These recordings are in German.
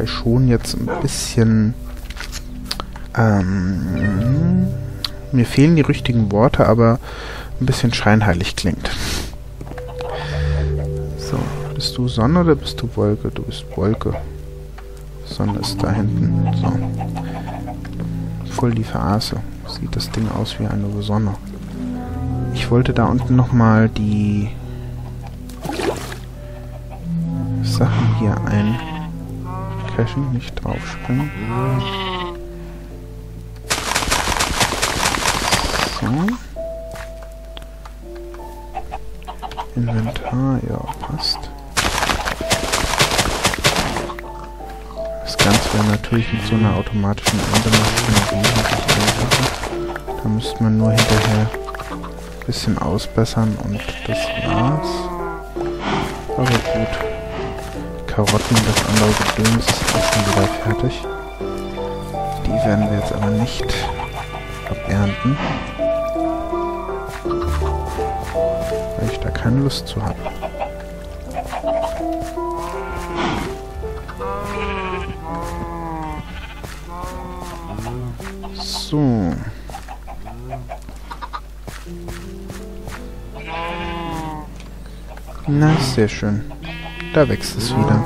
wobei schon jetzt ein bisschen... Ähm, mir fehlen die richtigen Worte, aber ein bisschen scheinheilig klingt. So, bist du Sonne oder bist du Wolke? Du bist Wolke. Sonne ist da hinten. So. Voll die Verasse. Sieht das Ding aus wie eine Sonne. Ich wollte da unten nochmal die Sachen hier eincachen, nicht draufspringen. So. Inventar, ja, passt. Das Ganze wäre natürlich mit so einer automatischen Endemaschine. Da müsste man nur hinterher ein bisschen ausbessern und das war's. Aber gut. Karotten, das andere Gedöns ist auch schon wieder fertig. Die werden wir jetzt aber nicht abernten. Weil ich da keine Lust zu habe. So. Na, sehr schön. Da wächst es wieder.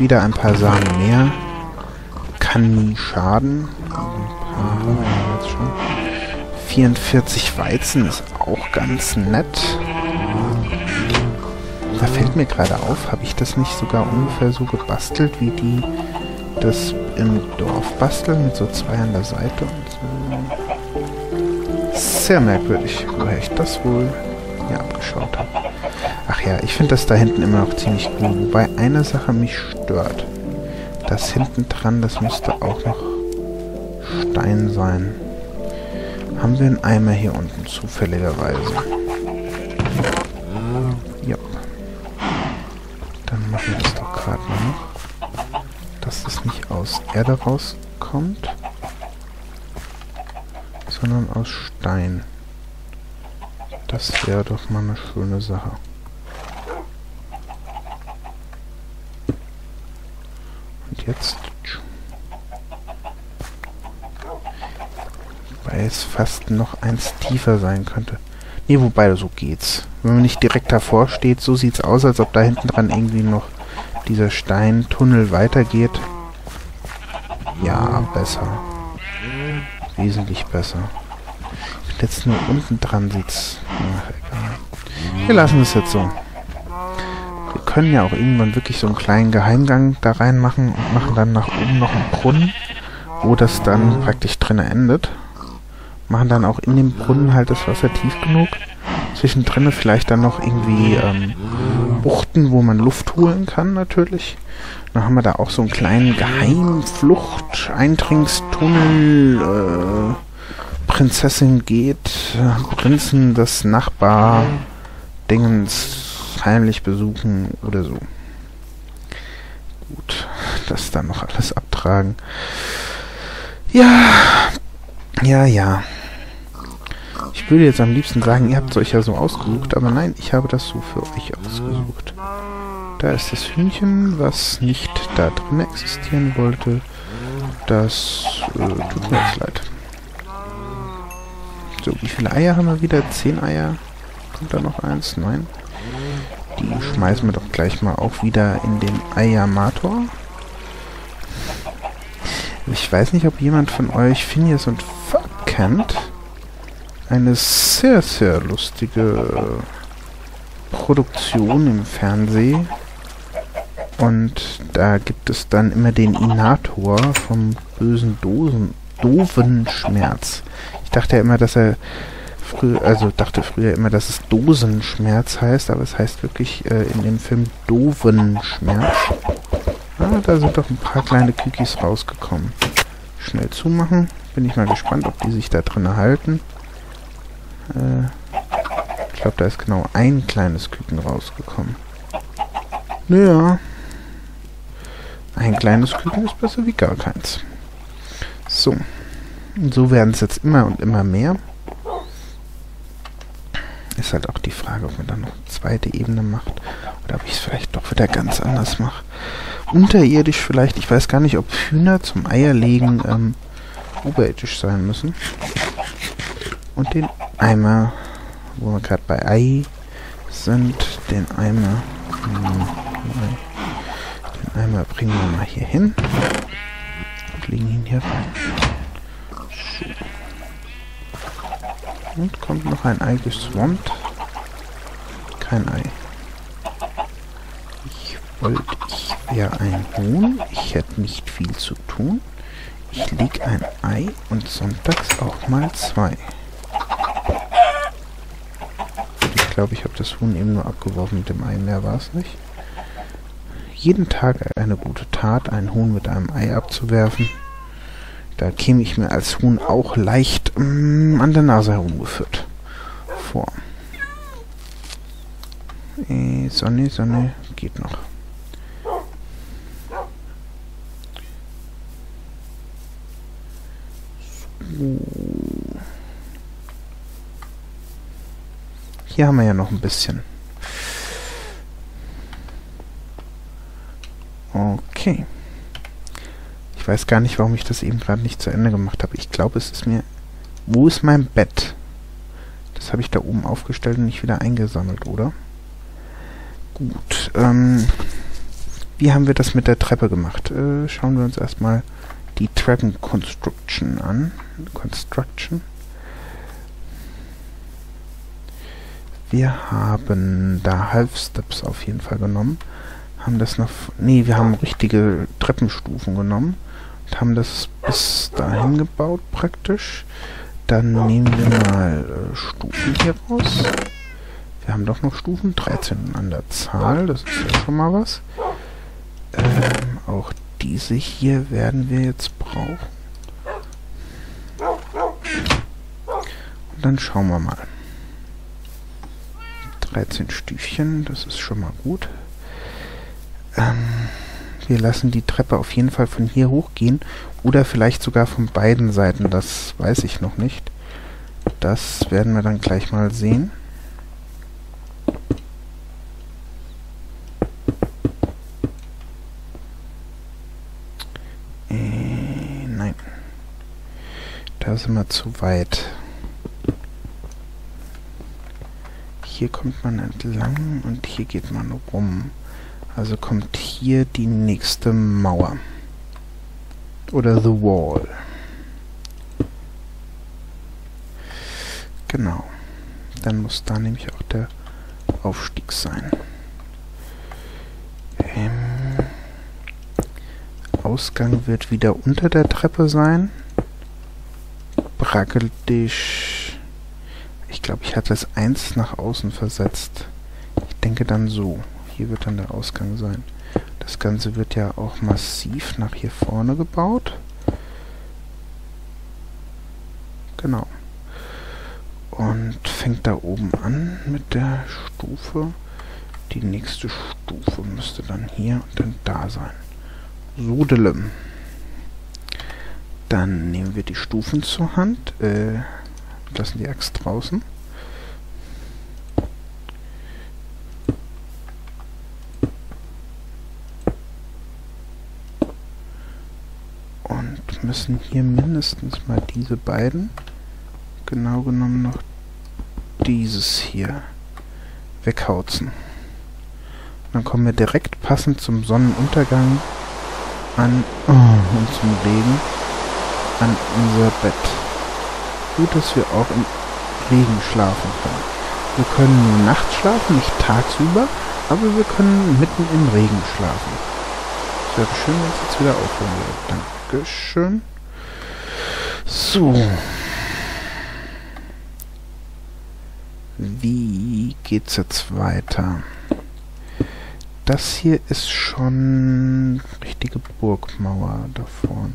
Wieder ein paar Samen mehr. Kann nie schaden. Ein paar ja jetzt schon. 44 Weizen ist auch ganz nett. Da fällt mir gerade auf, habe ich das nicht sogar ungefähr so gebastelt, wie die das im Dorf basteln, mit so zwei an der Seite und so. Sehr merkwürdig, woher ich das wohl mir abgeschaut habe. Ach ja, ich finde das da hinten immer noch ziemlich cool, wobei eine Sache mich stört. Das hinten dran, das müsste auch noch Stein sein. Haben wir einen Eimer hier unten, zufälligerweise? Ja. Dann machen wir das doch gerade noch. Dass es nicht aus Erde rauskommt, sondern aus Stein. Das wäre doch mal eine schöne Sache. Jetzt Weil es fast noch eins tiefer sein könnte. Nee, wobei, so geht's. Wenn man nicht direkt davor steht, so sieht's aus, als ob da hinten dran irgendwie noch dieser Steintunnel weitergeht. Ja, besser. Wesentlich besser. Jetzt nur unten dran sieht's. Ach, egal. Wir lassen es jetzt so. Können ja auch irgendwann wirklich so einen kleinen Geheimgang da reinmachen und machen dann nach oben noch einen Brunnen, wo das dann praktisch drinnen endet machen dann auch in dem Brunnen halt das Wasser tief genug. Zwischendrin vielleicht dann noch irgendwie ähm, Buchten, wo man Luft holen kann natürlich. Dann haben wir da auch so einen kleinen Geheimflucht, Eindringstunnel, äh, Prinzessin geht, Prinzen das Nachbar Heimlich besuchen oder so. Gut, das dann noch alles abtragen. Ja, ja, ja. Ich würde jetzt am liebsten sagen, ihr habt es euch ja so ausgesucht, aber nein, ich habe das so für euch ausgesucht. Da ist das Hühnchen, was nicht da drin existieren wollte. Das äh, tut mir jetzt leid. So, wie viele Eier haben wir wieder? Zehn Eier. Kommt da noch eins? Nein. Die schmeißen wir doch gleich mal auch wieder in den Eiermator. Ich weiß nicht, ob jemand von euch Phineas und Ferb kennt eine sehr, sehr lustige Produktion im Fernsehen. Und da gibt es dann immer den Inator vom bösen Dosen, Dovenschmerz. Ich dachte ja immer, dass er früher, also dachte früher immer, dass es Dosenschmerz heißt, aber es heißt wirklich äh, in dem Film Dovenschmerz. Ah, da sind doch ein paar kleine Kükis rausgekommen. Schnell zumachen. Bin ich mal gespannt, ob die sich da drin halten. Äh, ich glaube, da ist genau ein kleines Küken rausgekommen. Naja. Ein kleines Küken ist besser wie gar keins. So. Und so werden es jetzt immer und immer mehr. Ist halt auch die Frage, ob man dann noch eine zweite Ebene macht. Oder ob ich es vielleicht doch wieder ganz anders mache. unterirdisch vielleicht. Ich weiß gar nicht, ob Hühner zum Eierlegen ähm, oberirdisch sein müssen. Und den Eimer, wo wir gerade bei Ei sind, den Eimer, hm, den Eimer bringen wir mal hier hin und legen ihn hier rein. Und kommt noch ein Ei geschwommt. Kein Ei. Ich wollte, ich wäre ein Huhn. Ich hätte nicht viel zu tun. Ich lege ein Ei und sonntags auch mal zwei. Ich glaube, ich habe das Huhn eben nur abgeworfen mit dem Ei. Mehr war es nicht. Jeden Tag eine gute Tat, ein Huhn mit einem Ei abzuwerfen. Da käme ich mir als Huhn auch leicht mm, an der Nase herumgeführt vor. Äh, Sonne, Sonne, geht noch. Hier haben wir ja noch ein bisschen. Okay. Ich weiß gar nicht, warum ich das eben gerade nicht zu Ende gemacht habe. Ich glaube, es ist mir... Wo ist mein Bett? Das habe ich da oben aufgestellt und nicht wieder eingesammelt, oder? Gut. Ähm, wie haben wir das mit der Treppe gemacht? Äh, schauen wir uns erstmal die Dragon Construction an. Construction. Wir haben da Half Steps auf jeden Fall genommen. Haben das noch... Nee, wir haben richtige Treppenstufen genommen. Und haben das bis dahin gebaut praktisch. Dann nehmen wir mal äh, Stufen hier raus. Wir haben doch noch Stufen. 13 an der Zahl. Das ist ja schon mal was. Ähm, auch diese hier werden wir jetzt brauchen. Und dann schauen wir mal. 13 Stüfchen, das ist schon mal gut. Ähm, wir lassen die Treppe auf jeden Fall von hier hochgehen. Oder vielleicht sogar von beiden Seiten, das weiß ich noch nicht. Das werden wir dann gleich mal sehen. Da sind wir zu weit. Hier kommt man entlang und hier geht man rum. Also kommt hier die nächste Mauer. Oder The Wall. Genau. Dann muss da nämlich auch der Aufstieg sein. Ähm Ausgang wird wieder unter der Treppe sein praktisch... Ich glaube, ich hatte es eins nach außen versetzt. Ich denke dann so. Hier wird dann der Ausgang sein. Das Ganze wird ja auch massiv nach hier vorne gebaut. Genau. Und fängt da oben an mit der Stufe. Die nächste Stufe müsste dann hier und dann da sein. Sodelem. Dann nehmen wir die Stufen zur Hand, äh, lassen die Axt draußen. Und müssen hier mindestens mal diese beiden, genau genommen noch dieses hier, weghauzen. Dann kommen wir direkt passend zum Sonnenuntergang an oh, und zum Regen an unser Bett. Gut, dass wir auch im Regen schlafen können. Wir können nur nachts schlafen, nicht tagsüber, aber wir können mitten im Regen schlafen. Wäre schön, wenn es jetzt wieder aufhören würde. Dankeschön. So. Wie geht's jetzt weiter? Das hier ist schon richtige Burgmauer da vorne.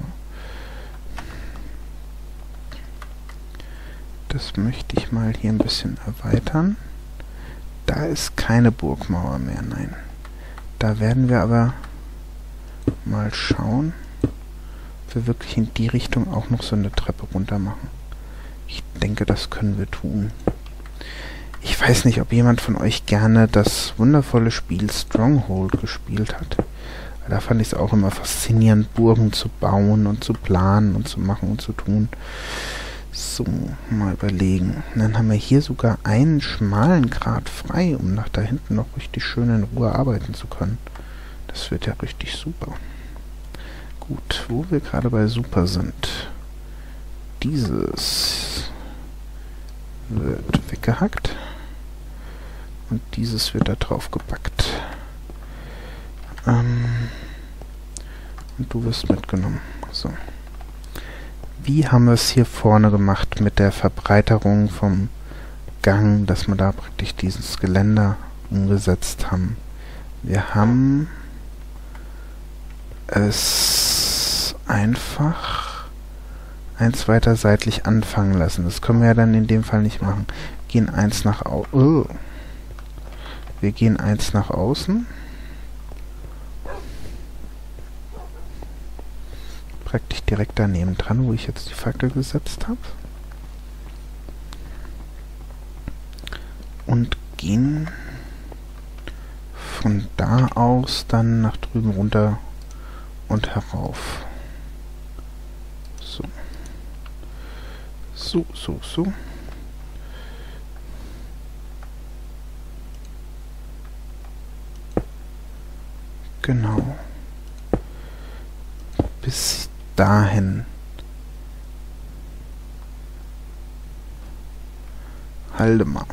Das möchte ich mal hier ein bisschen erweitern. Da ist keine Burgmauer mehr, nein. Da werden wir aber mal schauen, ob wir wirklich in die Richtung auch noch so eine Treppe runter machen. Ich denke, das können wir tun. Ich weiß nicht, ob jemand von euch gerne das wundervolle Spiel Stronghold gespielt hat. Da fand ich es auch immer faszinierend, Burgen zu bauen und zu planen und zu machen und zu tun. So, mal überlegen. Und dann haben wir hier sogar einen schmalen Grad frei, um nach da hinten noch richtig schön in Ruhe arbeiten zu können. Das wird ja richtig super. Gut, wo wir gerade bei super sind. Dieses wird weggehackt. Und dieses wird da drauf gepackt. Ähm und du wirst mitgenommen. So. Wie haben wir es hier vorne gemacht mit der Verbreiterung vom Gang, dass wir da praktisch dieses Geländer umgesetzt haben? Wir haben es einfach eins weiter seitlich anfangen lassen. Das können wir ja dann in dem Fall nicht machen. Gehen eins nach außen. Oh. Wir gehen eins nach außen. Praktisch direkt daneben dran, wo ich jetzt die Fackel gesetzt habe. Und gehen von da aus dann nach drüben runter und herauf. So. So, so, so. Genau. Bis dahin. Halte mal.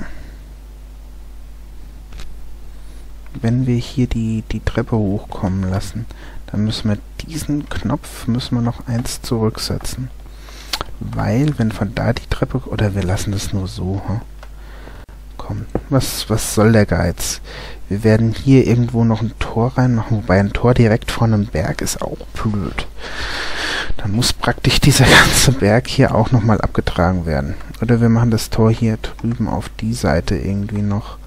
Wenn wir hier die, die Treppe hochkommen lassen, dann müssen wir diesen Knopf müssen wir noch eins zurücksetzen. Weil, wenn von da die Treppe... Oder wir lassen das nur so, hm? Komm, was, was soll der Geiz? Wir werden hier irgendwo noch ein Tor reinmachen, wobei ein Tor direkt vor einem Berg ist auch blöd. Dann muss praktisch dieser ganze Berg hier auch nochmal abgetragen werden. Oder wir machen das Tor hier drüben auf die Seite irgendwie noch.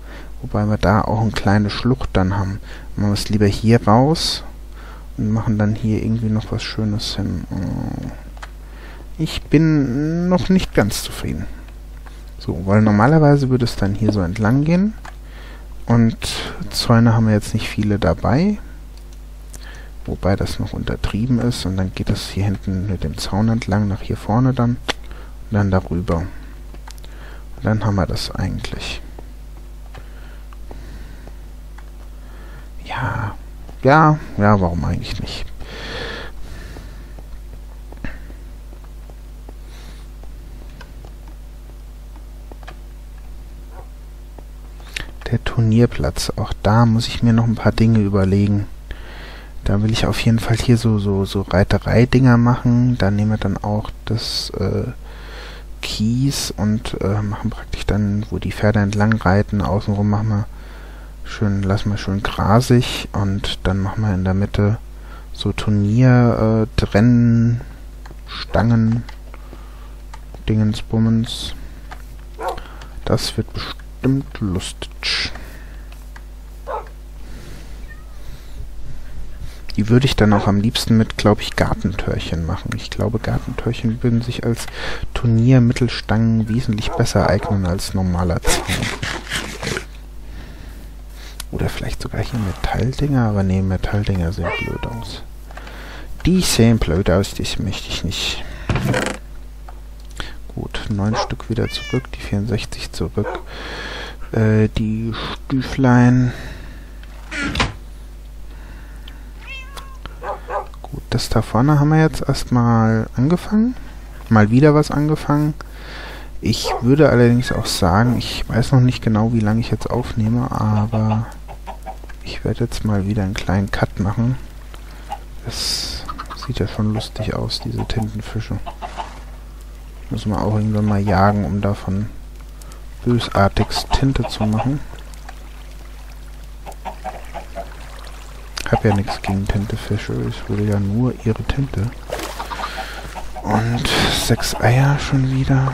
Wobei wir da auch eine kleine Schlucht dann haben. Machen wir es lieber hier raus machen dann hier irgendwie noch was Schönes hin. Oh. Ich bin noch nicht ganz zufrieden. So, weil normalerweise würde es dann hier so entlang gehen. Und Zäune haben wir jetzt nicht viele dabei. Wobei das noch untertrieben ist. Und dann geht es hier hinten mit dem Zaun entlang nach hier vorne dann. Und dann darüber. Und dann haben wir das eigentlich. Ja, ja, ja, warum eigentlich nicht? Der Turnierplatz. Auch da muss ich mir noch ein paar Dinge überlegen. Da will ich auf jeden Fall hier so, so, so Reiterei-Dinger machen. Da nehmen wir dann auch das äh, Kies und äh, machen praktisch dann, wo die Pferde entlang reiten, außenrum machen wir schön, lassen wir schön grasig und dann machen wir in der Mitte so Turnier, äh, Trennen, Stangen, Dingensbummens. Das wird bestimmt lustig. Die würde ich dann auch am liebsten mit, glaube ich, Gartentörchen machen. Ich glaube, Gartentörchen würden sich als Turnier-Mittelstangen wesentlich besser eignen als normaler Zaun. Oder vielleicht sogar hier Metalldinger, aber nee, Metalldinger sehen blöd aus. Die sehen blöd aus, die möchte ich nicht. Gut, neun Stück wieder zurück, die 64 zurück. Äh, die Stüflein. Gut, das da vorne haben wir jetzt erstmal angefangen. Mal wieder was angefangen. Ich würde allerdings auch sagen, ich weiß noch nicht genau, wie lange ich jetzt aufnehme, aber ich werde jetzt mal wieder einen kleinen Cut machen. Das sieht ja schon lustig aus, diese Tintenfische. Müssen wir auch irgendwann mal jagen, um davon bösartigst Tinte zu machen. Habe ja nichts gegen Tintefische, ich würde ja nur ihre Tinte. Und sechs Eier schon wieder.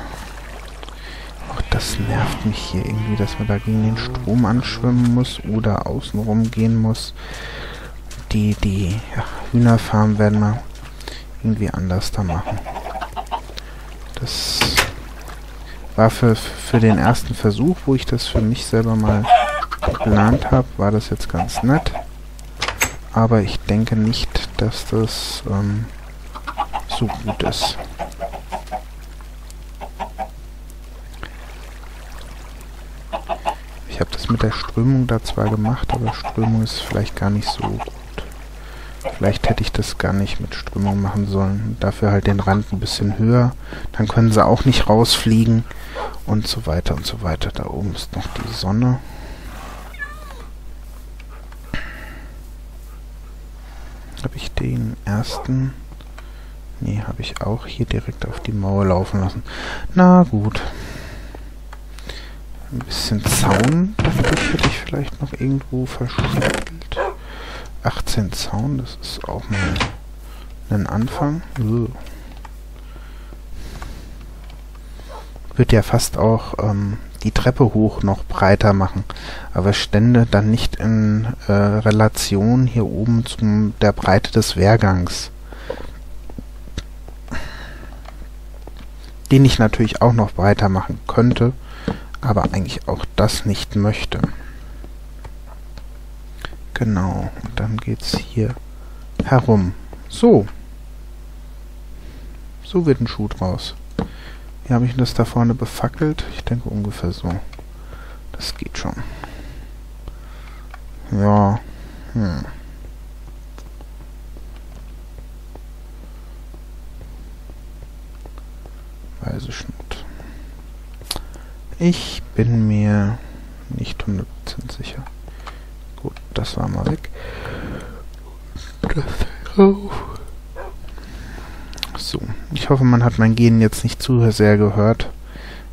Das nervt mich hier irgendwie, dass man da gegen den Strom anschwimmen muss oder außenrum gehen muss. Die, die ja, Hühnerfarm werden wir irgendwie anders da machen. Das war für, für den ersten Versuch, wo ich das für mich selber mal geplant habe, war das jetzt ganz nett. aber ich denke nicht, dass das ähm, so gut ist. Ich habe das mit der Strömung da zwar gemacht, aber Strömung ist vielleicht gar nicht so gut. Vielleicht hätte ich das gar nicht mit Strömung machen sollen. Dafür halt den Rand ein bisschen höher. Dann können sie auch nicht rausfliegen. Und so weiter und so weiter. Da oben ist noch die Sonne. Habe ich den ersten... Nee, habe ich auch hier direkt auf die Mauer laufen lassen. Na gut. Ein bisschen Zaun, hätte ich vielleicht noch irgendwo verschüttelt. 18 Zaun, das ist auch mal ein Anfang. Wird ja fast auch ähm, die Treppe hoch noch breiter machen, aber stände dann nicht in äh, Relation hier oben zu der Breite des Wehrgangs. Den ich natürlich auch noch breiter machen könnte, aber eigentlich auch das nicht möchte. Genau, und dann geht's hier herum. So. So wird ein Schuh draus. Wie habe ich das da vorne befackelt? Ich denke ungefähr so. Das geht schon. Ja. Hm. Weiseschnut. Ich bin mir nicht 100% sicher. Gut, das war mal weg. So, ich hoffe, man hat mein Gehen jetzt nicht zu sehr gehört.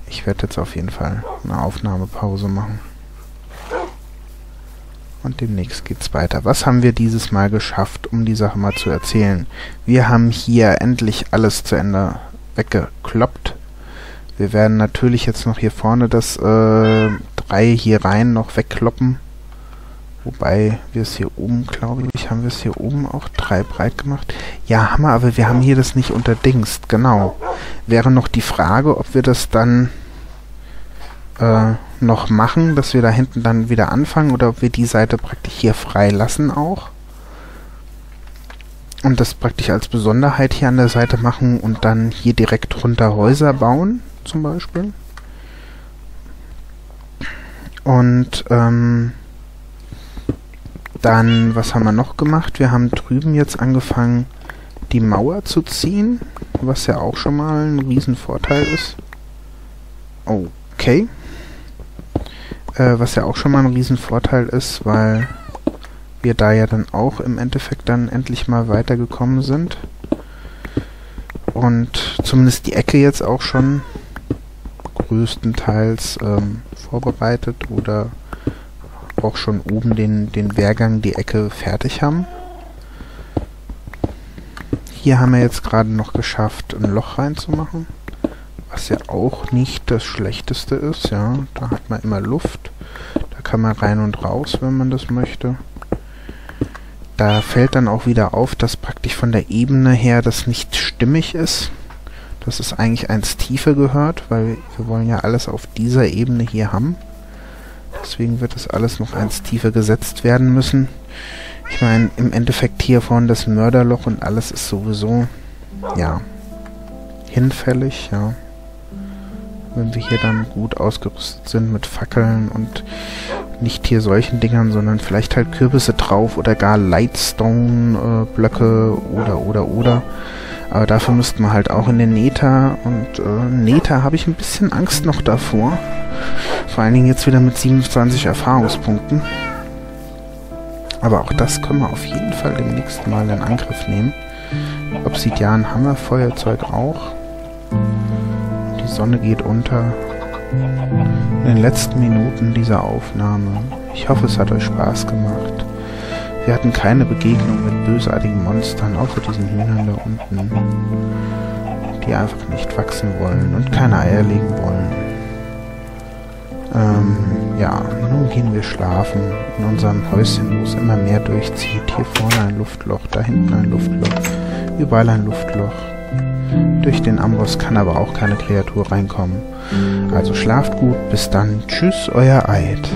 Ich werde jetzt auf jeden Fall eine Aufnahmepause machen. Und demnächst geht's weiter. Was haben wir dieses Mal geschafft, um die Sache mal zu erzählen? Wir haben hier endlich alles zu Ende weggekloppt. Wir werden natürlich jetzt noch hier vorne das äh, 3 hier rein noch wegkloppen. Wobei wir es hier oben, glaube ich, haben wir es hier oben auch drei breit gemacht. Ja, wir, aber wir haben hier das nicht unterdingst, genau. Wäre noch die Frage, ob wir das dann äh, noch machen, dass wir da hinten dann wieder anfangen oder ob wir die Seite praktisch hier frei lassen auch. Und das praktisch als Besonderheit hier an der Seite machen und dann hier direkt runter Häuser bauen, zum Beispiel. Und, ähm, dann, was haben wir noch gemacht? Wir haben drüben jetzt angefangen, die Mauer zu ziehen, was ja auch schon mal ein Riesenvorteil ist. Okay. Äh, was ja auch schon mal ein Riesenvorteil ist, weil wir da ja dann auch im Endeffekt dann endlich mal weitergekommen sind. Und zumindest die Ecke jetzt auch schon größtenteils ähm, vorbereitet oder auch schon oben den, den Wehrgang, die Ecke fertig haben. Hier haben wir jetzt gerade noch geschafft, ein Loch reinzumachen. Was ja auch nicht das Schlechteste ist, ja. Da hat man immer Luft. Da kann man rein und raus, wenn man das möchte. Da fällt dann auch wieder auf, dass praktisch von der Ebene her das nicht stimmig ist. Dass es eigentlich eins tiefer gehört, weil wir wollen ja alles auf dieser Ebene hier haben. Deswegen wird das alles noch eins tiefer gesetzt werden müssen. Ich meine, im Endeffekt hier vorne das Mörderloch und alles ist sowieso, ja, hinfällig, ja. Wenn wir hier dann gut ausgerüstet sind mit Fackeln und nicht hier solchen Dingern, sondern vielleicht halt Kürbisse drauf oder gar Lightstone-Blöcke äh, oder, oder, oder. Aber dafür müssten wir halt auch in den Neta und äh, Neta habe ich ein bisschen Angst noch davor. Vor allen Dingen jetzt wieder mit 27 Erfahrungspunkten. Aber auch das können wir auf jeden Fall demnächst mal in Angriff nehmen. Obsidian haben wir, Feuerzeug auch. Die Sonne geht unter. In den letzten Minuten dieser Aufnahme. Ich hoffe, es hat euch Spaß gemacht. Wir hatten keine Begegnung mit bösartigen Monstern, außer diesen Hühnern da unten, die einfach nicht wachsen wollen und keine Eier legen wollen. Ähm, ja, nun gehen wir schlafen in unserem Häuschen, wo es immer mehr durchzieht. Hier vorne ein Luftloch, da hinten ein Luftloch, überall ein Luftloch. Durch den Amboss kann aber auch keine Kreatur reinkommen. Also schlaft gut, bis dann. Tschüss, euer Eid.